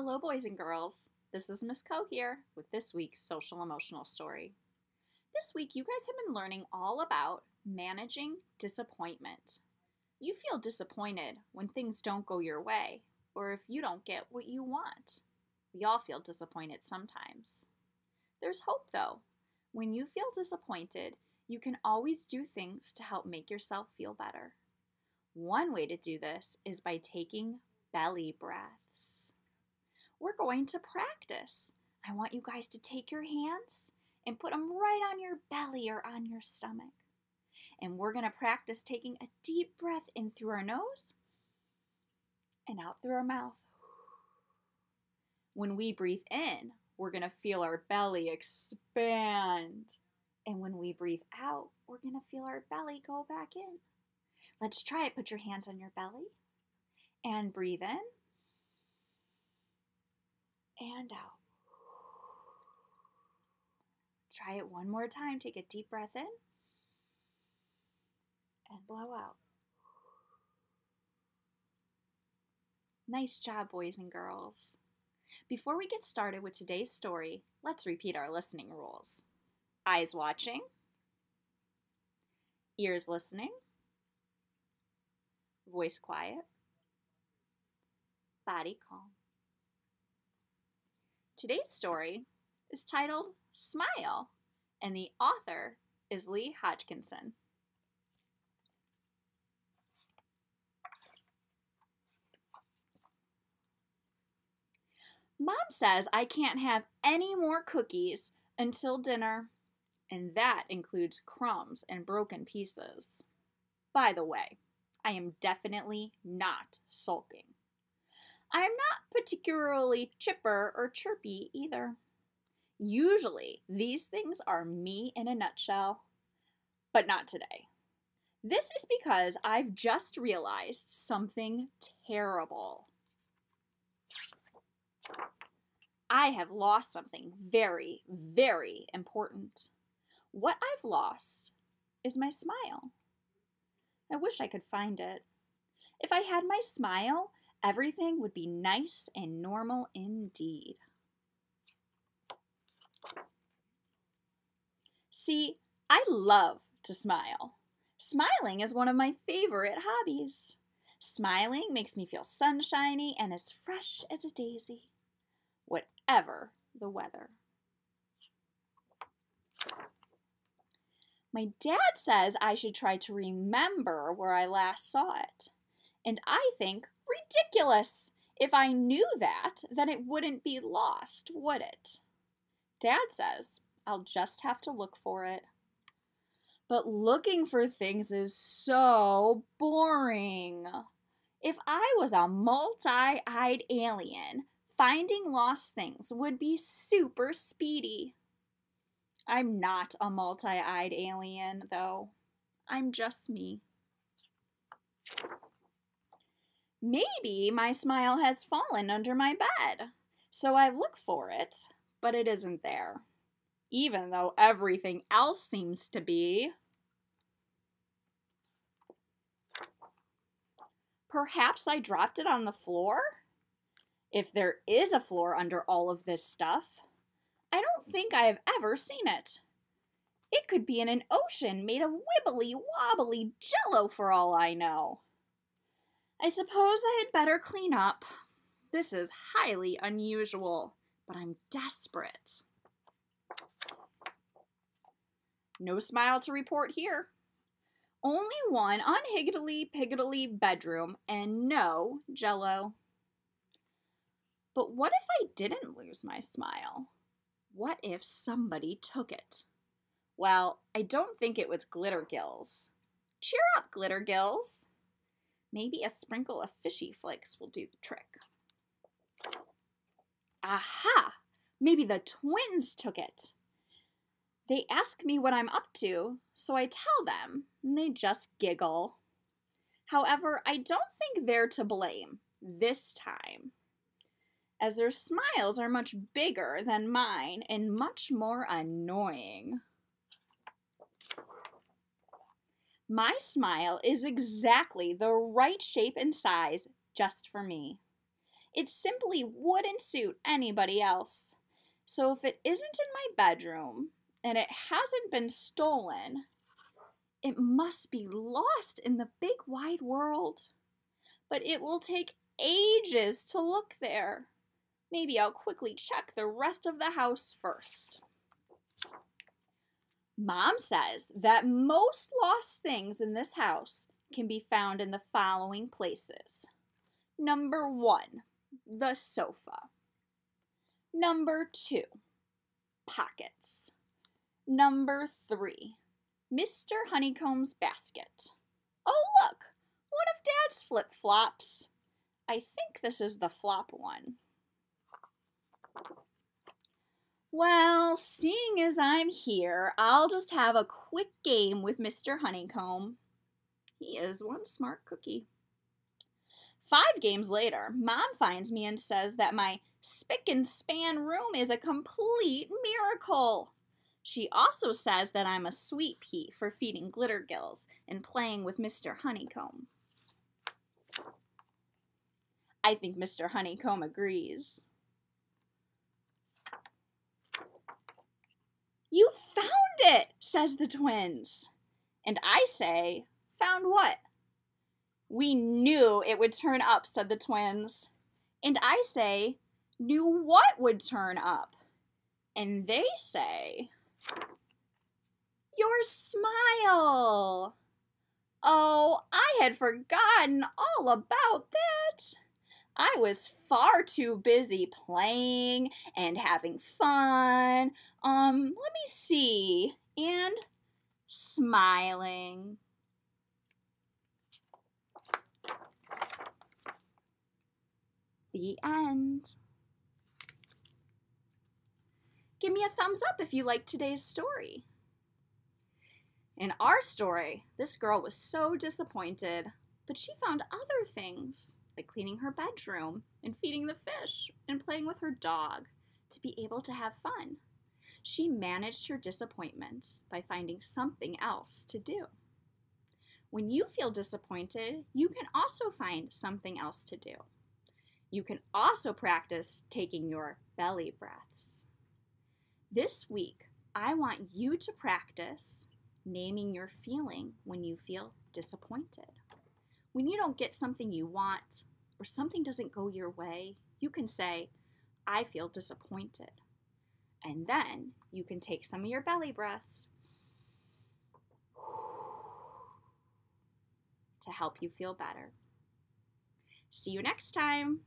Hello, boys and girls. This is Miss Co here with this week's social emotional story. This week, you guys have been learning all about managing disappointment. You feel disappointed when things don't go your way or if you don't get what you want. We all feel disappointed sometimes. There's hope though. When you feel disappointed, you can always do things to help make yourself feel better. One way to do this is by taking belly breaths. Going to practice. I want you guys to take your hands and put them right on your belly or on your stomach. And we're going to practice taking a deep breath in through our nose and out through our mouth. When we breathe in, we're going to feel our belly expand. And when we breathe out, we're going to feel our belly go back in. Let's try it. Put your hands on your belly and breathe in out. Try it one more time. Take a deep breath in and blow out. Nice job, boys and girls. Before we get started with today's story, let's repeat our listening rules eyes watching, ears listening, voice quiet, body calm. Today's story is titled Smile, and the author is Leigh Hodgkinson. Mom says I can't have any more cookies until dinner, and that includes crumbs and broken pieces. By the way, I am definitely not sulking. I am not particularly chipper or chirpy either. Usually, these things are me in a nutshell, but not today. This is because I've just realized something terrible. I have lost something very, very important. What I've lost is my smile. I wish I could find it. If I had my smile, everything would be nice and normal indeed. See, I love to smile. Smiling is one of my favorite hobbies. Smiling makes me feel sunshiny and as fresh as a daisy whatever the weather. My dad says I should try to remember where I last saw it. And I think ridiculous. If I knew that, then it wouldn't be lost, would it? Dad says I'll just have to look for it. But looking for things is so boring. If I was a multi eyed alien, finding lost things would be super speedy. I'm not a multi eyed alien, though. I'm just me. Maybe my smile has fallen under my bed, so I look for it, but it isn't there, even though everything else seems to be. Perhaps I dropped it on the floor? if there is a floor under all of this stuff. I don't think I have ever seen it. It could be in an ocean made of wibbly wobbly jello for all I know. I suppose I had better clean up. This is highly unusual, but I'm desperate. No smile to report here. Only one unhiggity piggity bedroom and no jello. But what if I didn't lose my smile? What if somebody took it? Well, I don't think it was Glitter Gills. Cheer up, Glitter Gills. Maybe a sprinkle of fishy flakes will do the trick. Aha! Maybe the twins took it. They ask me what I'm up to, so I tell them, and they just giggle. However, I don't think they're to blame this time as their smiles are much bigger than mine and much more annoying. My smile is exactly the right shape and size just for me. It simply wouldn't suit anybody else. So if it isn't in my bedroom and it hasn't been stolen, it must be lost in the big wide world. But it will take ages to look there. Maybe I'll quickly check the rest of the house first. Mom says that most lost things in this house can be found in the following places. Number one, the sofa. Number two, pockets. Number three, Mr. Honeycomb's basket. Oh, look, one of Dad's flip flops. I think this is the flop one. Well, seeing as I'm here, I'll just have a quick game with Mr. Honeycomb. He is one smart cookie. Five games later, Mom finds me and says that my spick and span room is a complete miracle. She also says that I'm a sweet pea for feeding glitter gills and playing with Mr. Honeycomb. I think Mr. Honeycomb agrees. You found it, says the twins. And I say, Found what? We knew it would turn up, said the twins. And I say, Knew what would turn up? And they say, Your smile. Oh, I had forgotten all about that. I was far too busy playing and having fun. Um, let me see. And smiling. The end. Give me a thumbs up if you liked today's story. In our story, this girl was so disappointed, but she found other things like cleaning her bedroom and feeding the fish and playing with her dog to be able to have fun. She managed her disappointments by finding something else to do. When you feel disappointed, you can also find something else to do. You can also practice taking your belly breaths. This week, I want you to practice naming your feeling when you feel disappointed. When you don't get something you want or something doesn't go your way, you can say, I feel disappointed. And then you can take some of your belly breaths to help you feel better. See you next time.